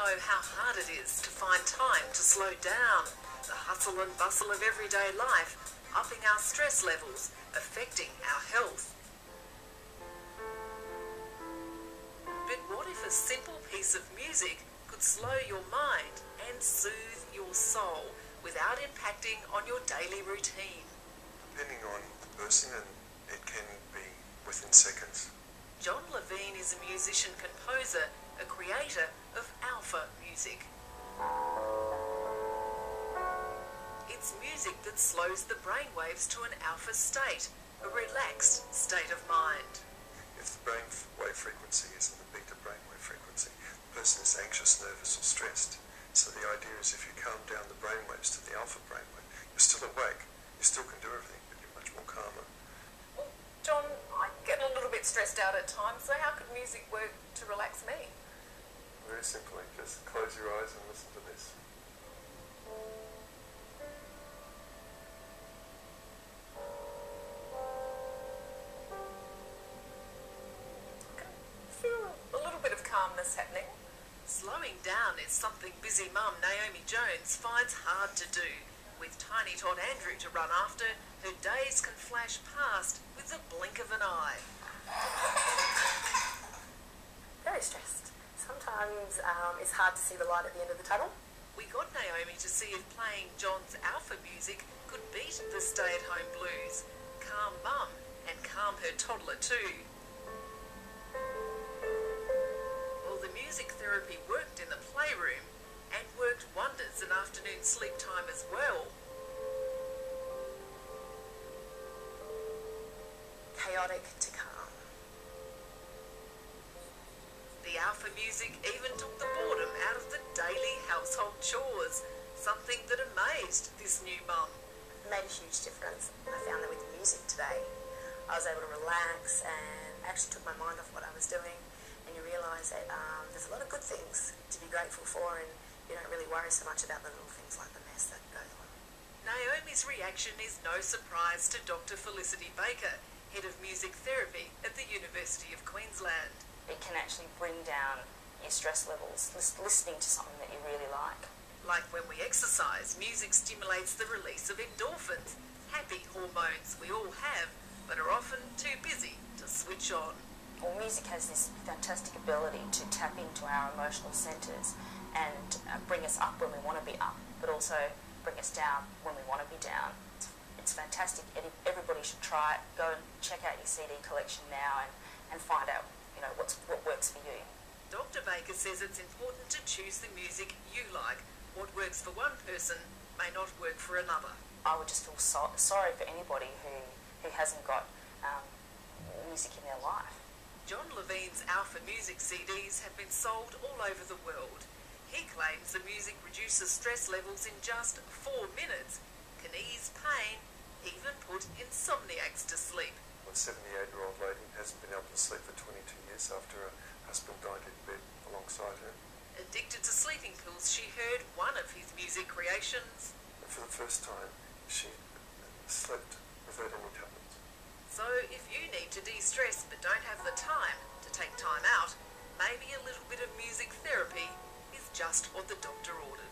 know how hard it is to find time to slow down. The hustle and bustle of everyday life, upping our stress levels, affecting our health. But what if a simple piece of music could slow your mind and soothe your soul without impacting on your daily routine? Depending on the person, and it can be within seconds. John Levine is a musician composer, a creator of alpha music. It's music that slows the brainwaves to an alpha state, a relaxed state of mind. If the brain wave frequency is in the beta brainwave frequency, the person is anxious, nervous, or stressed. So the idea is if you calm down the brainwaves to the alpha brainwave, you're still awake, you still can do everything, but you're much more calmer. Well, John, I get a little bit stressed out at times, so how could music work to relax me? Very simply, just close your eyes and listen to this. feel a little bit of calmness happening. Slowing down is something busy mum Naomi Jones finds hard to do. With tiny tot Andrew to run after, her days can flash past with the blink of an eye. Very stressed. Sometimes um, it's hard to see the light at the end of the tunnel. We got Naomi to see if playing John's alpha music could beat the stay-at-home blues, calm mum and calm her toddler too. Well, the music therapy worked in the playroom and worked wonders in afternoon sleep time as well. Chaotic to calm. The alpha music even took the of the daily household chores, something that amazed this new mum. It made a huge difference. I found that with music today, I was able to relax and actually took my mind off what I was doing. And you realise that um, there's a lot of good things to be grateful for, and you don't really worry so much about the little things like the mess that goes on. Naomi's reaction is no surprise to Dr. Felicity Baker, head of music therapy at the University of Queensland. It can actually bring down your stress levels, listening to something that you really like. Like when we exercise, music stimulates the release of endorphins, happy hormones we all have, but are often too busy to switch on. Well, music has this fantastic ability to tap into our emotional centres and uh, bring us up when we want to be up, but also bring us down when we want to be down. It's, it's fantastic. Everybody should try it. Go and check out your CD collection now and, and find out you know what's, what works for you. Dr. Baker says it's important to choose the music you like. What works for one person may not work for another. I would just feel so- sorry for anybody who, who hasn't got um, music in their life. John Levine's Alpha Music CDs have been sold all over the world. He claims the music reduces stress levels in just four minutes, can pain, even put insomniacs to sleep. A 78 year old lady hasn't been able to sleep for 22 years died in bed alongside her. Addicted to sleeping pills, she heard one of his music creations. And for the first time, she slept without any tablets. So if you need to de-stress but don't have the time to take time out, maybe a little bit of music therapy is just what the doctor ordered.